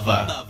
Nova.